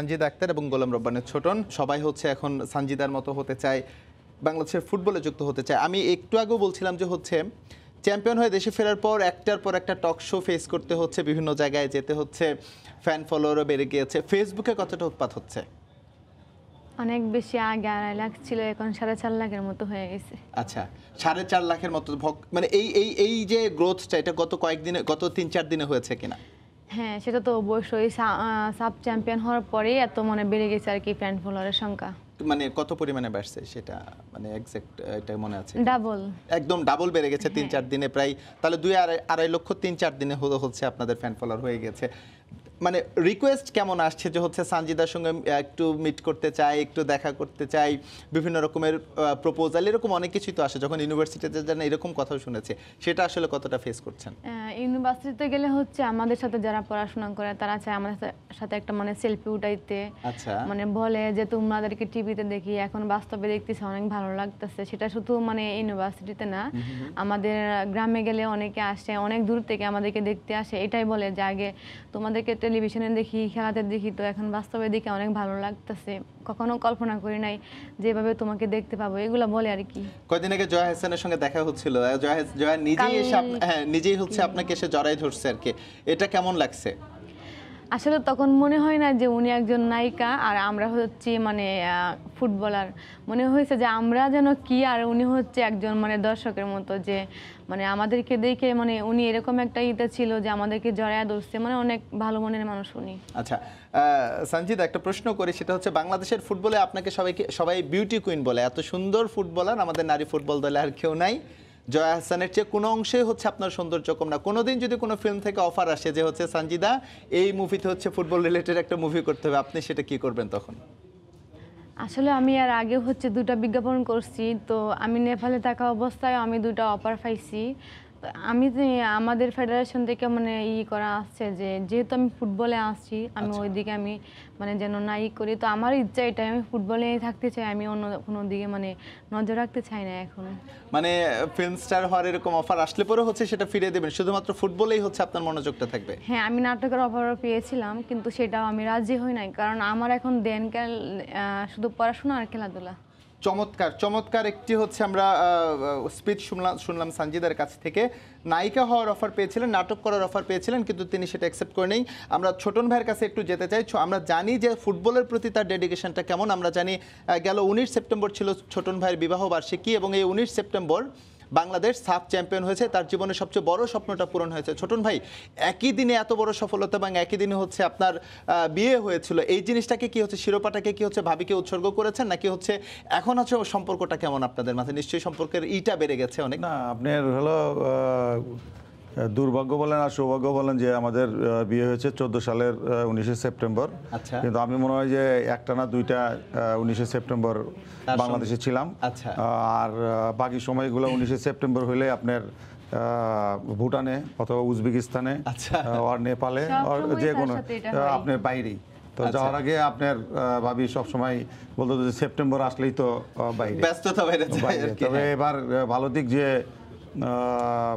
সঞ্জিদ আক্তার এবং গোলাম রব্বানের ছোটন। সবাই হচ্ছে এখন সঞ্জিদার মতো হতে চায় বাংলাদেশের ফুটবলে যুক্ত হতে চায়। আমি একটু আগেও বলছিলাম যে হচ্ছে চ্যাম্পিয়ন হয়ে দেশে ফেরার পর একটার পর একটা টক শো ফেস করতে হচ্ছে বিভিন্ন জায়গায় যেতে হচ্ছে ফ্যান ফলোয়ারও বেড়ে গিয়েছে। ফেসবুকে কতটা উৎপাত হচ্ছে? অনেক বেশি আগে আড়াই লাখ ছিল এখন সাড়ে চার লাখের মতো হয়ে গেছে। আচ্ছা সাড়ে চার লাখের মতো মানে এই এই এই যে গ্রোথটা এটা গত কয়েকদিনে গত তিন চার দিনে হয়েছে কিনা? হ্যাঁ সেটা তো অবশ্যই। সাব চ্যাম্পিয়ন হওয়ার পরেই এত মানে বেড়ে গেছে আর কি ফ্যান ফলোয়ারের সংখ্যা। মানে কত পরিমাণে বাড়ছে সেটা? মানে এক্সাক্ট এটা মনে আছে? ডাবল একদম ডাবল বেড়ে গেছে তিন চার দিনে প্রায়। তাহলে দুই আড়াই আড়াই লক্ষ তিন চার দিনে হচ্ছে আপনাদের ফ্যান ফলোয়ার হয়ে গেছে। মানে রিকোয়েস্ট কেমন আসছে যে হচ্ছে সানজিদার সঙ্গে একটু মিট করতে চাই একটু দেখা করতে চাই বিভিন্ন রকমের প্রপোজাল এরকম অনেক কিছুই তো আসে। যখন ইউনিভার্সিটিতে যান এরকম কথাও শুনেছে। সেটা আসলে কতটা ফেস করছেন? ইউনিভার্সিটিতে গেলে হচ্ছে আমাদের সাথে যারা পড়াশোনা করে তারা চায় আমাদের সাথে একটা মানে সেলফি উঠাইতে। আচ্ছা। মানে বলে যে তোমাদেরকে টিভিতে দেখি এখন বাস্তবে দেখতেছে অনেক ভালো লাগতেছে। সেটা শুধু মানে ইউনিভার্সিটিতে না। আমাদের গ্রামে গেলে অনেকে আসে অনেক দূর থেকে আমাদেরকে দেখতে আসে। এটাই বলে যে আগে তোমাদেরকে টেলিভিশনে দেখি খেলাতে দেখি তো এখন বাস্তবে দেখে অনেক ভালো লাগতেছে। কখনো কল্পনা করি নাই যেভাবে তোমাকে দেখতে পাবো এগুলো বলে আর কি। কয়দিন আগে জয়া হাসানের সঙ্গে দেখা হচ্ছিল। জয় জয়া নিজেই এসে হ্যাঁ নিজেই হচ্ছে আপনাকে এসে জড়াই ধরছে আর কি। এটা কেমন লাগছে? আসলে তখন মনে হয় না যে উনি একজন নায়িকা আর আমরা হচ্ছি মানে ফুটবলার। মনে হয়েছে যে আমরা যেন কি আর উনি হচ্ছে একজন মানে দর্শকের মতো যে মানে আমাদেরকে দেখে মানে উনি এরকম একটা ইতে ছিল যে আমাদেরকে জড়ায় ধরছে। মানে অনেক ভালো মনের মানুষ উনি। আচ্ছা সঞ্জিত একটা প্রশ্ন করি, সেটা হচ্ছে বাংলাদেশের ফুটবলে আপনাকে সবাইকে, সবাই বিউটি কুইন বলে। এত সুন্দর ফুটবলার আমাদের নারী ফুটবল দলে আর কেউ নাই। জয়া হাসানের চেয়ে কোনো অংশে হচ্ছে আপনার সৌন্দর্য কম না। কোনোদিন যদি কোনো ফিল্ম থেকে অফার আসে যে হচ্ছে সানজিদা, এই মুভিতে হচ্ছে ফুটবল রিলেটেড একটা মুভি করতে হবে, আপনি সেটা কি করবেন তখন? আসলে আমি আর আগে হচ্ছে দুটা বিজ্ঞাপন করছি, তো আমি নেপালে থাকা অবস্থায় আমি দুটা অফার পাইছি। আমি যে আমাদের ফেডারেশন থেকে মানে ই করা আসছে যে যেহেতু আমি ফুটবলে আসছি আমি ওইদিকে আমি মানে যেন না ই করি তো আমার ইচ্ছা এটাই আমি ফুটবলে থাকতে চাই আমি অন্য কোনো দিকে মানে নজর রাখতে চাই না এখন। মানে ফিল্ম স্টার হওয়ার এরকম অফার আসলে পরে হচ্ছে সেটা ফিরে দেবেন শুধুমাত্র ফুটবলেই হচ্ছে আপনার মনোযোগটা থাকবে? হ্যাঁ আমি নাটকের অফারও পেয়েছিলাম কিন্তু সেটাও আমি রাজি হই নাই কারণ আমার এখন দেন শুধু পড়াশোনা আর খেলাধুলা। চমৎকার চমৎকার একটি হচ্ছে আমরা স্পিচ শুনলাম শুনলাম সঞ্জিদার কাছ থেকে। নায়িকা হওয়ার অফার পেয়েছিলেন, নাটক করার অফার পেয়েছিলেন, কিন্তু তিনি সেটা অ্যাকসেপ্ট করে নেই। আমরা ছোটন ভাইয়ের কাছে একটু যেতে চাই। আমরা জানি যে ফুটবলের প্রতি তার ডেডিকেশনটা কেমন। আমরা জানি গেল উনিশ সেপ্টেম্বর ছিল ছোটন ভাইয়ের বিবাহ বার্ষিকী এবং এই উনিশ সেপ্টেম্বর বাংলাদেশ সাফ চ্যাম্পিয়ন হয়েছে, তার জীবনের সবচেয়ে বড় স্বপ্নটা পূরণ হয়েছে। ছোটন ভাই, একই দিনে এত বড় সফলতা এবং একই দিনে হচ্ছে আপনার বিয়ে হয়েছিল। এই জিনিসটাকে কি হচ্ছে, শিরোপাটাকে কি হচ্ছে, ভাবিকে উৎসর্গ করেছেন, নাকি হচ্ছে এখন হচ্ছে সম্পর্কটা কেমন আপনাদের মাঝে? নিশ্চয়ই সম্পর্কের ইটা বেড়ে গেছে অনেক। না, আপনার হলো দুর্ভাগ্য বলেন আর সৌভাগ্য বলেন যে আমাদের বিয়ে হয়েছে চোদ্দ সালের উনিশে সেপ্টেম্বর আচ্ছা। কিন্তু আমি মনে হয় যে একটা না দুইটা উনিশে সেপ্টেম্বর বাংলাদেশে ছিলাম আচ্ছা। আর বাকি সময়গুলো উনিশে সেপ্টেম্বর হলে আপনার ভুটানে অথবা উজবেকিস্তানে আচ্ছা। আর নেপালে আর যে কোনো হয়। আপনার বাইরেই তো আচ্ছা। যাওয়ার আগে আপনার ভাবি সবসময় বলতো যে সেপ্টেম্বর আসলেই তো বাইরে ব্যস্ততা বাইরে। তবে এবার ভালো দিক যে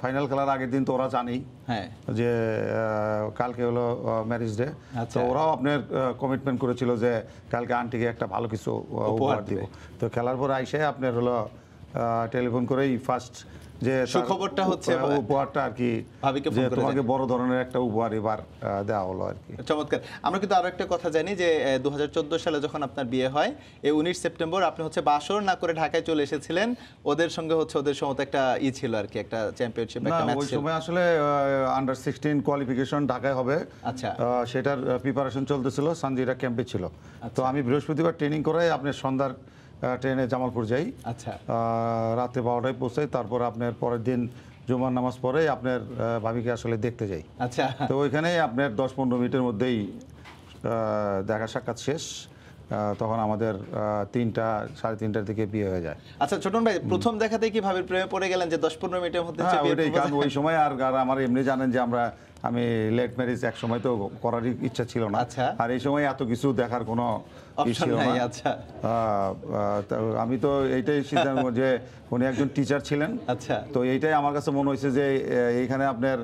ফাইনাল খেলার আগের দিন তো ওরা জানেই হ্যাঁ যে কালকে হলো ম্যারেজ ডে আচ্ছা। তো ওরাও আপনার কমিটমেন্ট করেছিল যে কালকে আন্টিকে একটা ভালো কিছু উপহার দিবে। তো খেলার পর আইসে আপনার হলো টেলিফোন করেই ফার্স্ট যে সুখবরটা হচ্ছে উপহারটা আর কি যে তোমাকে বড় ধরনের একটা উপহার এবার দেওয়া হলো আর কি। চমৎকার। আমরা কিন্তু আরও একটা কথা জানি যে দু সালে যখন আপনার বিয়ে হয় এই উনিশ সেপ্টেম্বর আপনি হচ্ছে বাসর না করে ঢাকায় চলে এসেছিলেন ওদের সঙ্গে হচ্ছে ওদের সময় একটা ই ছিল আর কি একটা চ্যাম্পিয়নশিপ ওই সময় আসলে আন্ডার সিক্সটিন কোয়ালিফিকেশন ঢাকায় হবে। আচ্ছা। সেটার প্রিপারেশন চলতেছিল সানজিরা ক্যাম্পে ছিল। আচ্ছা। তো আমি বৃহস্পতিবার ট্রেনিং করে আপনার সন্ধ্যার ট্রেনে জামালপুর যাই। আচ্ছা। রাতে বারোটায় পৌঁছাই তারপর আপনার পরের দিন জুমার নামাজ পরে আপনার ভাবিকে আসলে দেখতে যাই। আচ্ছা। তো ওইখানেই আপনার দশ পনেরো মিনিটের মধ্যেই দেখা সাক্ষাৎ শেষ। তখন আমাদের তিনটা সাড়ে তিনটার দিকে বিয়ে হয়ে যায়। আচ্ছা ছোটন ভাই প্রথম দেখাতে কি ভাবে প্রেমে পড়ে গেলেন যে দশ পনেরো মিনিটের মধ্যে হ্যাঁ ওইটাই কারণ ওই সময় আর আর আমার এমনি জানেন যে আমরা আমি লেট ম্যারেজ এক সময় তো করারই ইচ্ছা ছিল না আচ্ছা। আর এই সময় এত কিছু দেখার কোনো আচ্ছা। আমি তো এইটাই সিদ্ধান্ত যে উনি একজন টিচার ছিলেন আচ্ছা। তো এইটাই আমার কাছে মনে হয়েছে যে এইখানে আপনার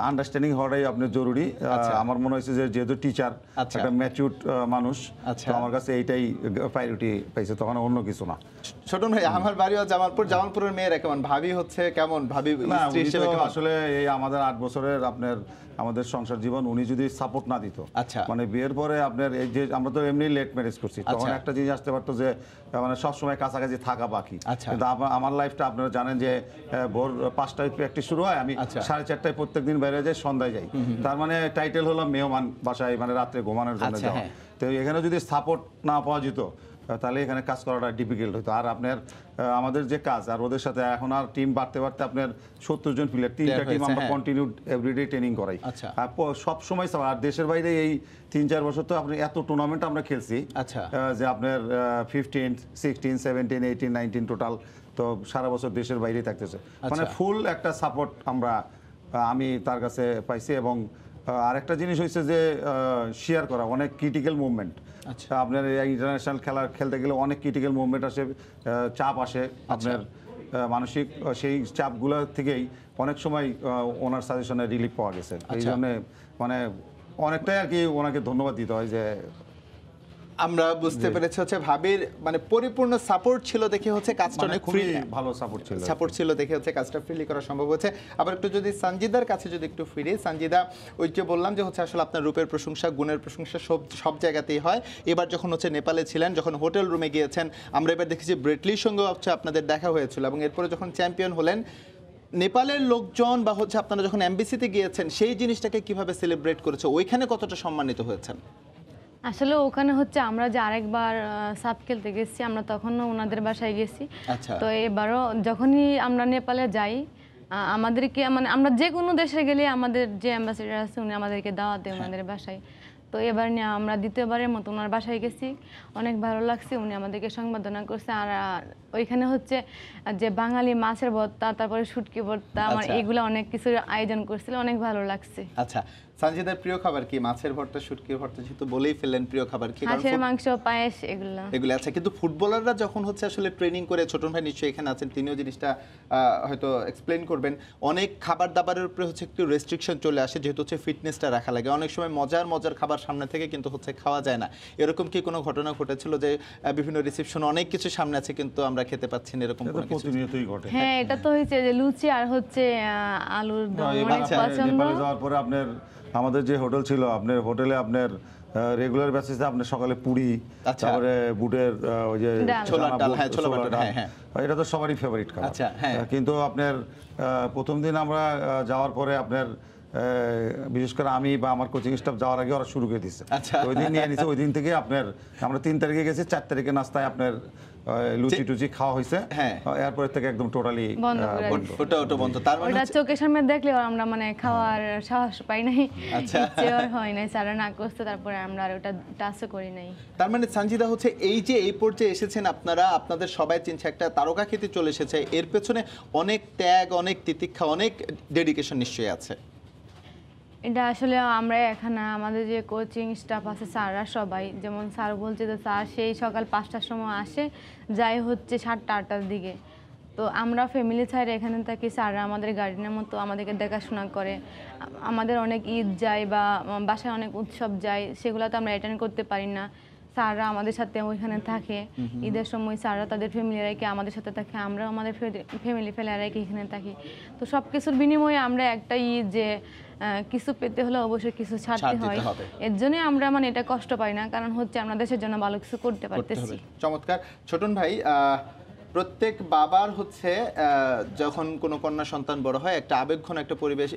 আন্ডারস্ট্যান্ডিং হওয়াটাই আপনার জরুরি আচ্ছা। আমার মনে হয়েছে যে যেহেতু টিচার আচ্ছা। একটা ম্যাচিউর মানুষ আচ্ছা। তো আমার কাছে এইটাই প্রায়োরিটি পাইছে তখন অন্য কিছু না ছোটন ভাই আমার বাড়িও জামালপুর জামালপুরের মেয়েরা কেমন ভাবি হচ্ছে কেমন ভাবি আসলে এই আমাদের আট বছরের আপনার আমাদের সংসার জীবন উনি যদি সাপোর্ট না দিত আচ্ছা। মানে বিয়ের পরে আপনার এই যে আমরা তো এমনি লেট ম্যারেজ করছি তখন আচ্ছা। একটা জিনিস আসতে পারতো যে মানে সবসময় কাছাকাছি থাকা বাকি আচ্ছা। কিন্তু আমার লাইফটা আপনারা জানেন যে ভোর পাঁচটায় প্র্যাকটিস শুরু হয় আমি আচ্ছা। সাড়ে চারটায় প্রত্যেক দিন বাইরে যাই সন্ধ্যায় যাই তার মানে টাইটেল হলো মেহমান বাসায় মানে রাত্রে ঘুমানোর জন্য যাওয়া হ্যাঁ। তো এখানে যদি সাপোর্ট না পাওয়া যেত তাহলে এখানে কাজ করাটা ডিফিকাল্ট হতো আর আপনার আমাদের যে কাজ আর ওদের সাথে এখন আর টিম বাড়তে বাড়তে আপনার সত্তর জন প্লেয়ার তিনটা টিম আমরা। কন্টিনিউ এভরিডে ট্রেনিং করাই আচ্ছা। আর সব সময় সব- আর দেশের বাইরে এই তিন চার বছর তো আপনি এত টুর্নামেন্ট আমরা খেলছি আচ্ছা। যে আপনার fifteen sixteen seventeen eighteen nineteen total তো সারা বছর দেশের বাইরেই থাকতেছে মানে আচ্ছা। ফুল একটা সাপোর্ট আমরা আমি তার কাছে পাইছি এবং আরেকটা জিনিস হয়েছে যে শেয়ার করা অনেক ক্রিটিক্যাল মুভমেন্ট আচ্ছা। আপনার ইন্টারন্যাশনাল খেলা খেলতে গেলে অনেক ক্রিটিক্যাল মুভমেন্ট আসে চাপ আসে আচ্ছা। আপনার মানসিক সেই চাপগুলো থেকেই অনেক সময় ওনার সাজেশনে রিলিফ পাওয়া গেছে এই জন্যে জন্য মানে অনেকটাই আর কি ওনাকে ধন্যবাদ দিতে হয় যে আমরা বুঝতে পেরেছি হচ্ছে ভাবির মানে পরিপূর্ণ সাপোর্ট ছিল দেখে হচ্ছে কাজটা মানে অনেক খুবই ভালো সাপোর্ট ছিল সাপোর্ট ছিল দেখে হচ্ছে কাজটা ফ্রিলি করা সম্ভব হচ্ছে। আবার একটু যদি সঞ্জিদার কাছে যদি একটু ফিরি সঞ্জিদা ওই যে বললাম যে হচ্ছে আসলে আপনার রূপের প্রশংসা গুণের প্রশংসা সব সব জায়গাতেই হয়। এবার যখন হচ্ছে নেপালে ছিলেন যখন হোটেল রুমে গিয়েছেন আমরা এবার দেখেছি ব্রেটলির সঙ্গেও হচ্ছে আপনাদের দেখা হয়েছিল এবং এরপরে যখন চ্যাম্পিয়ন হলেন নেপালের লোকজন বা হচ্ছে আপনারা যখন এমবিসিতে গিয়েছেন সেই জিনিসটাকে কীভাবে সেলিব্রেট করেছে ওইখানে কতটা সম্মানিত হয়েছেন? আসলে ওখানে হচ্ছে আমরা যে আরেকবার সাপ খেলতে গেছি আমরা তখনও ওনাদের বাসায় গেছি। আচ্ছা। তো এবারও যখনই আমরা নেপালে যাই আমাদেরকে মানে আমরা যে কোনো দেশে গেলে আমাদের যে অ্যাম্বাসেডার আছে উনি আমাদেরকে দাওয়াত দেয় ওনাদের বাসায়। তো এবার নিয়ে আমরা দ্বিতীয়বারের মতো ওনার বাসায় গেছি। অনেক ভালো লাগছে উনি আমাদেরকে সংবর্ধনা করছে। আর ওইখানে হচ্ছে যে বাঙালি মাছের ভর্তা তারপরে শুটকি ভর্তা আমার আচ্ছা। এগুলো অনেক কিছু আয়োজন করছিল অনেক ভালো লাগছে। আচ্ছা। সঞ্জিদার প্রিয় খাবার কি? মাছের ভর্তা শুটকির ভর্তা যেহেতু বলেই ফেললেন প্রিয় খাবার কি? ফুট- মাংস পায়েস এগুলো। এগুলো আছে কিন্তু ফুটবলাররা যখন হচ্ছে আসলে ট্রেনিং করে ছোটন ভাই নিশ্চয়ই এখানে আছেন তিনিও জিনিসটা হয়তো এক্সপ্লেন করবেন। অনেক খাবার দাবারের উপরে হচ্ছে একটু রেস্ট্রিকশন চলে আসে যেহেতু হচ্ছে ফিটনেসটা রাখা লাগে। অনেক সময় মজার মজার খাবার সামনে থেকে কিন্তু হচ্ছে খাওয়া যায় না। এরকম কি কোনো ঘটনা ঘটেছিল যে আহ, বিভিন্ন রিসেপশন অনেক কিছু সামনে আছে কিন্তু আমরা খেতে পাচ্ছি না এরকম এটা কোনো কিছু? প্রতিনিয়তই ঘটে। হ্যাঁ এটা তো হয়েছে যে লুচি আর হচ্ছে আলুর দম অনেক আচ্ছা, পছন্দ। যাওয়ার পরে আপনার আমাদের যে হোটেল ছিল আপনার হোটেলে আপনার রেগুলার বেসিসে আপনার সকালে পুরি আচ্ছা। তারপরে বুটের ওই যে ডাল। ছোলার ডাল, হ্যাঁ, ছোলার ডাল। হ্যাঁ, এটা তো সবারই ফেভারিট খাবার আচ্ছা, হ্যাঁ। কিন্তু আপনার আহ, প্রথম দিন আমরা যাওয়ার পরে আপনার বিশেষ করে আমি বা আমার কোচিং স্টাফ যাওয়ার আগে ওরা শুরু করে দিচ্ছে। ওই দিন নিয়ে নিছে ওই দিন থেকে আপনার আমরা তিন তারিখে গেছি চার তারিখে নাস্তায় আপনার লুচি টুচি খাওয়া হয়েছে। হ্যাঁ। থেকে একদম টোটালি বন্ধ ওটা ওটা বন্ধ। তার মানে ওটা চোখের সামনে দেখলে আমরা মানে খাওয়ার সাহস পাই নাই। আচ্ছা। হয় নাই সারা না করতে তারপরে আমরা আর ওটা টাচও করি নাই। তার মানে সঞ্জিদা হচ্ছে এই যে এই পর্যায়ে এসেছেন আপনারা আপনাদের সবাই চিনছে একটা তারকা খ্যাতি চলে এসেছে। এর পেছনে অনেক ত্যাগ অনেক তিতিক্ষা অনেক ডেডিকেশন নিশ্চয়ই আছে। এটা আসলে আমরা এখানে, আমাদের যে কোচিং স্টাফ আছে, স্যাররা সবাই। যেমন স্যার বলছে যে, স্যার, সেই সকাল পাঁচটার সময় আসে, যাই হচ্ছে সাতটা, আটটার দিকে। তো আমরা ফ্যামিলি ছাড়া এখানে থাকি, স্যাররা আমাদের গার্ডেনের মতো আমাদেরকে দেখাশোনা করে। আমাদের অনেক ঈদ যায় বা, বাসায় অনেক উৎসব যায় সেগুলো তো আমরা অ্যাটেন্ড করতে পারি না। স্যাররা আমাদের সাথে ওইখানে থাকে। ঈদের সময় স্যাররা তাদের ফ্যামিলি রেখে আমাদের সাথে থাকে আমরা আমাদের ফ্যামিলি ফেলে রেখে এখানে থাকি। তো সব কিছুর বিনিময়ে আমরা একটা ঈদ যে কিছু পেতে হলে অবশ্যই কিছু ছাড়তে হয়। এর জন্যই আমরা মানে এটা কষ্ট পাই না কারণ হচ্ছে আমরা দেশের জন্য ভালো কিছু করতে পারতেছি। চমৎকার। ছোটন ভাই প্রত্যেক বাবার হচ্ছে যখন কোনো কন্যা সন্তান বড় হয় একটা আবেগঘন একটা পরিবেশ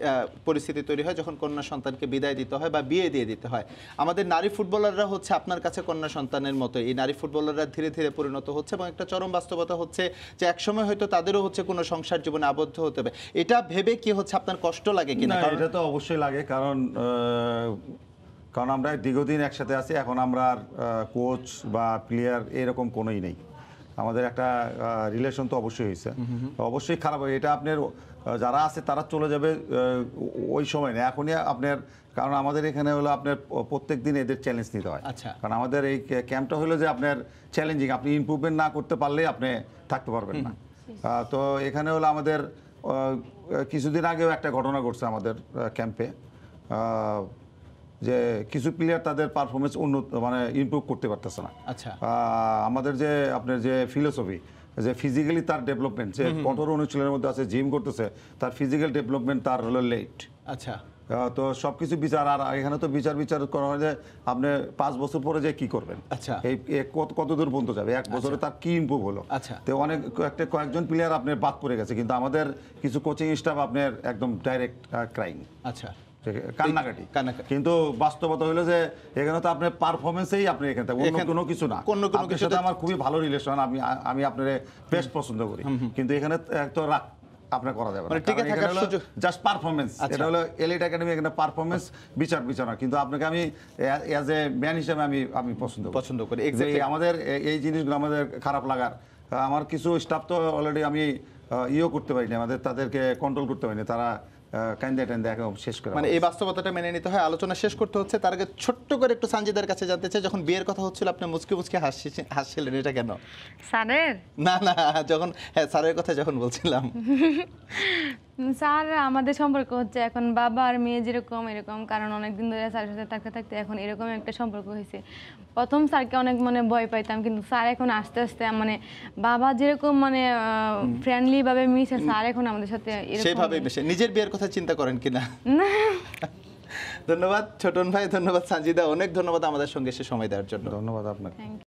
পরিস্থিতি তৈরি হয় যখন কন্যা সন্তানকে বিদায় দিতে হয় বা বিয়ে দিয়ে দিতে হয়। আমাদের নারী ফুটবলাররা হচ্ছে আপনার কাছে কন্যা সন্তানের মতো এই নারী ফুটবলাররা ধীরে ধীরে পরিণত হচ্ছে এবং একটা চরম বাস্তবতা হচ্ছে যে একসময় হয়তো তাদেরও হচ্ছে কোনো সংসার জীবনে আবদ্ধ হতে হবে। এটা ভেবে কি হচ্ছে আপনার কষ্ট লাগে কিনা? না এটা তো অবশ্যই লাগে। কারণ কারণ আমরা দীর্ঘদিন একসাথে আছি এখন আমরা আর কোচ বা প্লেয়ার এরকম কোনোই নেই। আমাদের একটা রিলেশন তো অবশ্যই হয়েছে অবশ্যই খারাপ হয় এটা আপনার যারা আছে তারা চলে যাবে ওই সময় না। এখনই আপনার কারণ আমাদের এখানে হলো আপনার প্রত্যেক দিন এদের চ্যালেঞ্জ নিতে হয়। আচ্ছা। কারণ আমাদের এই ক্যাম্পটা হলো যে আপনার চ্যালেঞ্জিং আপনি ইমপ্রুভমেন্ট না করতে পারলে আপনি থাকতে পারবেন না। তো এখানে হলো আমাদের কিছুদিন আগেও একটা ঘটনা ঘটছে আমাদের ক্যাম্পে যে কিছু প্লেয়ার তাদের পারফরমেন্স উন্নত মানে ইমপ্রুভ করতে পারতেছে না। আচ্ছা। আমাদের যে আপনার যে ফিলোসফি যে ফিজিক্যালি তার ডেভেলপমেন্ট যে কঠোর অনুশীলনের মধ্যে আছে জিম করতেছে তার ফিজিক্যাল ডেভেলপমেন্ট তার হলো লেট আচ্ছা। তো সবকিছু বিচার আর এখানে তো বিচার বিচার করা হয় যে আপনি পাঁচ বছর পরে যে কি করবেন। আচ্ছা। এই কত কত দূর পর্যন্ত যাবে? এক বছরে তার কি ইমপ্রুভ হলো? আচ্ছা। তো অনেক একটা কয়েকজন প্লেয়ার আপনার বাদ পড়ে গেছে কিন্তু আমাদের কিছু কোচিং স্টাফ আপনার একদম ডাইরেক্ট ক্রাইম আচ্ছা। কান্নাকাটি। কিন্তু বাস্তবতা হলো যে এখানে তো আপনার পারফরমেন্সেই আপনি এখানে অন্য কোনো কিছু না। অন্য কোনো সাথে আমার খুবই ভালো রিলেশন আমি আমি আপনার বেস্ট পছন্দ করি। কিন্তু এখানে তো রাগ আপনার করা যাবে মানে টিকে থাকার সুযোগ- জাস্ট পারফরমেন্স আচ্ছা। এটা হলো এলিট একাডেমি এখানে পারফরমেন্স বিচার বিচার কিন্তু আপনাকে আমি অ্যাজ এ ম্যান হিসেবে আমি আমি পছন্দ পছন্দ করি, আমাদের এ- এই জিনিসগুলো আমাদের খারাপ লাগার। আমার কিছু স্টাফ তো অলরেডি আমি ইয়েও করতে পারিনি আমাদের তাদেরকে কন্ট্রোল করতে পারিনি। তারা কান্দে টান্দে একদম শেষ করে মানে এই বাস্তবতাটা মেনে নিতে হয়। আলোচনা শেষ করতে হচ্ছে। তার আগে ছোট্ট করে একটু সানজিদার কাছে জানতে চাই যখন বিয়ের কথা হচ্ছিল আপনি মুচকে মুচকে হাসি হাসছিলেন এটা কেন? স্যারের? না না যখন হ্যাঁ স্যারের কথা যখন বলছিলাম। স্যার আমাদের সম্পর্ক হচ্ছে এখন বাবা আর মেয়ে যেরকম এরকম কারণ অনেকদিন ধরে স্যারের সাথে থাকতে থাকতে এখন এরকম একটা সম্পর্ক হয়েছে। প্রথম স্যারকে অনেক মানে ভয় পাইতাম কিন্তু স্যার এখন আস্তে আস্তে মানে বাবা যেরকম মানে ফ্রেন্ডলি ভাবে মিশে স্যার এখন আমাদের সাথে সেইভাবে মিশে। নিজের বিয়ের কথা চিন্তা করেন কিনা? না ধন্যবাদ ছোটন ভাই ধন্যবাদ সানজিদা অনেক ধন্যবাদ আমাদের সঙ্গে সে সময় দেওয়ার জন্য। ধন্যবাদ আপনাকে। থ্যাংক